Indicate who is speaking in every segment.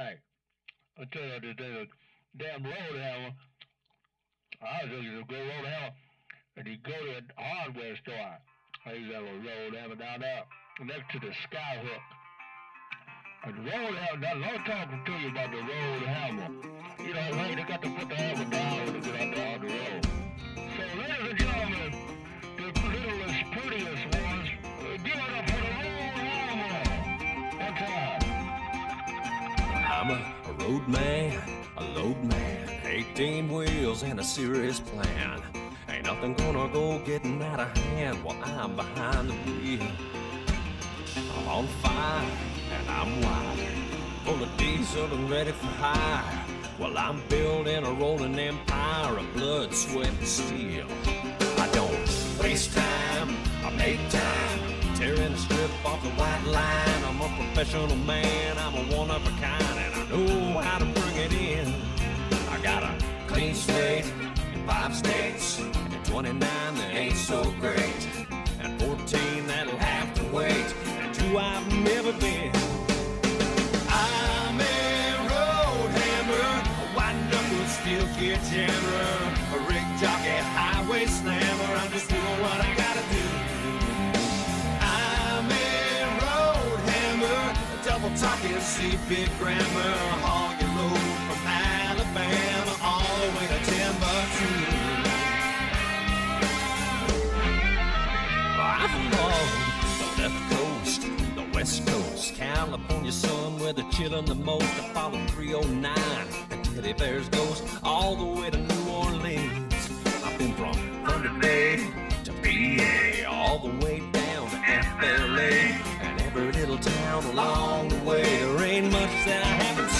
Speaker 1: Hey, I tell you, is a damn load hammer. I was looking to go load hammer, and you go to a hardware store. I use that little road hammer down there next to the skyhook. And the road hammer, now, I'm talking to you about the road hammer. You know, hey, they got to put the hammer down they get out there on the road.
Speaker 2: I'm a, a road man, a load man, 18 wheels and a serious plan. Ain't nothing gonna go getting out of hand while I'm behind the wheel. I'm on fire and I'm wired, full of diesel and ready for hire. While I'm building a rolling empire of blood, sweat, and steel. I don't waste time, I make time. Tearing the strip off the white line. I'm a professional man, I'm a one of a kind, know how to bring it in. I got a clean slate in five states, and 29 that ain't so great, and 14 that'll have to wait, and two I've never been. I'm a road hammer, a white knuckle steel gear jammer, a rig jockey, highway slammer. I'm just doing what I talking CB grammar, haul your load from Alabama all the way to Timbuktu. I've loved the left coast, the west coast, California sun where they're chillin' the most. I follow 309 and Teddy Bear's ghost all the way to New Orleans. I've been from Thunder Bay to PA, all the way down to FLA, and every little town along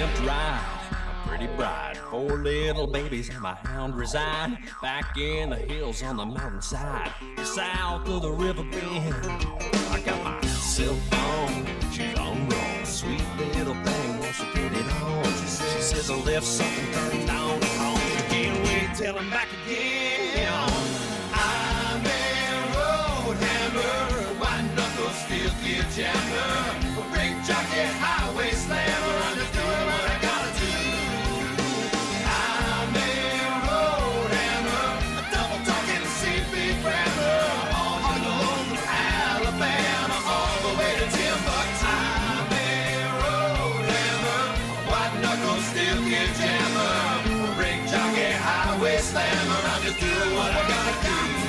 Speaker 2: pimp ride, a pretty bride, four little babies, and my hound reside back in the hills on the mountainside, south of the river bend. I got my cell phone, she's on roll, sweet little thing wants to get it on. She says, I left something turned on home. Can't wait till I'm back again. Slammer. I'm just doing what I gotta do.